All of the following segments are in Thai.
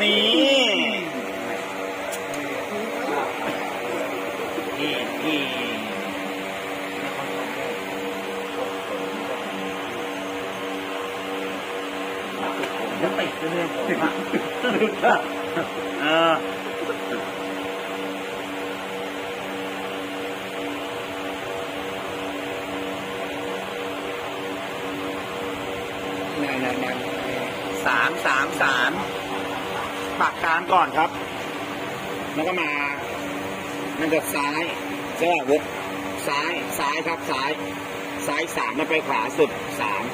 นี่นี่นี่จะติดเลยผมอะเออ นายนายนสามสามสามปากกลางก่อนครับ แล้วก็มา มันจะซ้ายใช่ป่ะวกซ้าย ซ้ายครับ ซ้าย ซ้ายสามมันไปขวาสุดสาม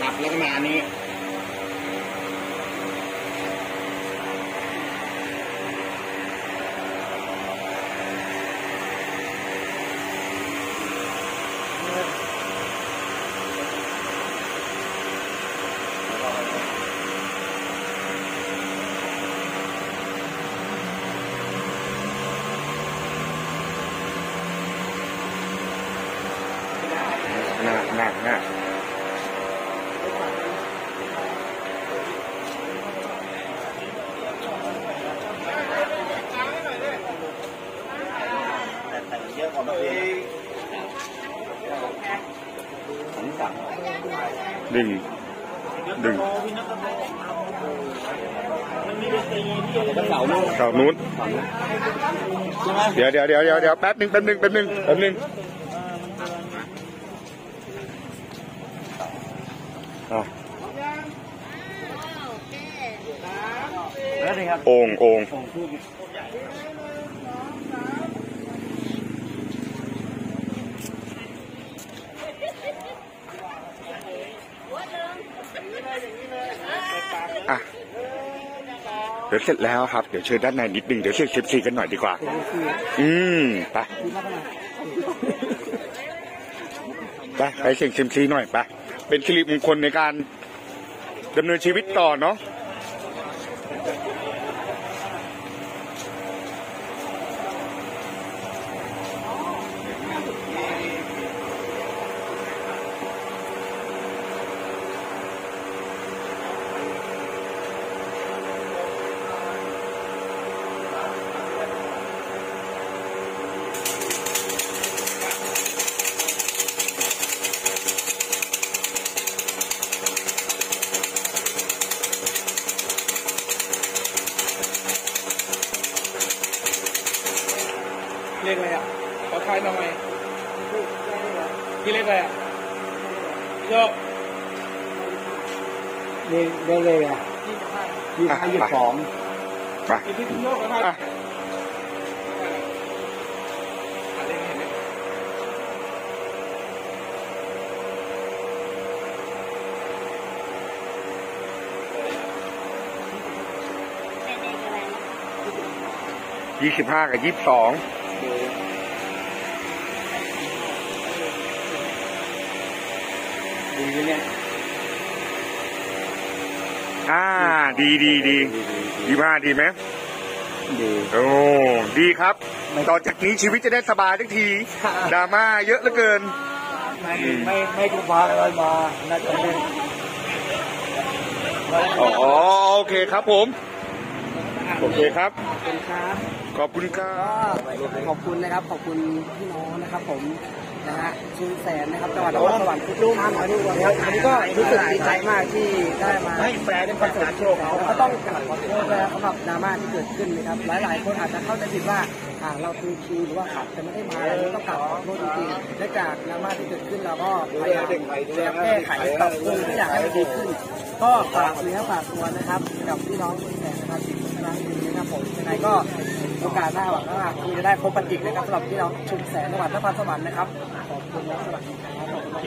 ครับแล้วก็มาอันนี้ หนักหนักหนักแต่แต่เยอะกว่าเมื่อกี้สองสาดึงดึงเสาลูกเสานู้นใช่ไหมเดี๋ยวเดี๋ยวเดี๋ยวเดี๋ยวแป๊บหนึ่งแป๊บหนึ่งแป๊บหนึ่งแป๊บหนึ่ง อะแล้วนี่ครับโอ่งโอ่งผมพูดอะเดี๋ยวเสร็จแล้วครับ เดี๋ยวเชิญด้านในนิดนึงเดี๋ยวเชิญเซฟซีกันหน่อยดีกว่า อืมไปไปไปเสี่ยงเซยมซีหน่อยไป เป็นสิริมงคลในการดำเนินชีวิตต่อเนาะ อทายหน่อยพี่เรียกอะไรอะโยกเรียกเรียกเลยอะยี่สิบห้ายี่สิบห้ายี่สิบสองไปพี่พี่โยกนะครับอะเรียกเห็นไหมยี่สิบห้ากับยี่สิบสอง ดีไหม เนี่ยอ่า ดีดีดียี่ห้าดีไหมดีโอ้ดีครับ ต่อจากนี้ชีวิตจะได้สบายทุกทีดราม่าเยอะเหลือเกิน ไม่ไม่ไม่ทุกพาอะไรมาน่าจะไม่อ๋อโอเคครับผม โอเคครับ ขอบคุณครับ ขอบคุณครับก็ขอบคุณนะครับ ขอบคุณพี่น้องนะครับผม นะฮะชุนแสนนะครับจังหวัดนครสวรรค์ทุกท่านนะครับอันนี้ก็รู้สึกดีใจมากที่ได้มาให้แฟร์ได้ประกาศโชว์เขาก็ต้องกราบขอโทษนะครับสำหรับดราม่าที่เกิดขึ้นนะครับหลาย ๆ คนอาจจะเข้าใจผิดว่าอ่าเราคือคิวหรือว่าขับจะไม่ได้มาอันนี้ต้องกราบขอโทษจริงๆและจากดราม่าที่เกิดขึ้นเราก็พยายามแก้ไขปรับปรุงทุกอย่างให้มันดีขึ้น ก็ฝากเนื้อฝากตัวนะครับกับพี่น้องคนแก่นะครับอีกครั้งหนึงนะครับผมยังไงก็ โอกาสหน้าหวังว่าคุณจะได้พบกันอีกนะครับสำหรับพี่น้องชุมแสงจังหวัดนครสวรรค์นะครับขอบคุณและสวัสดีครับโอเค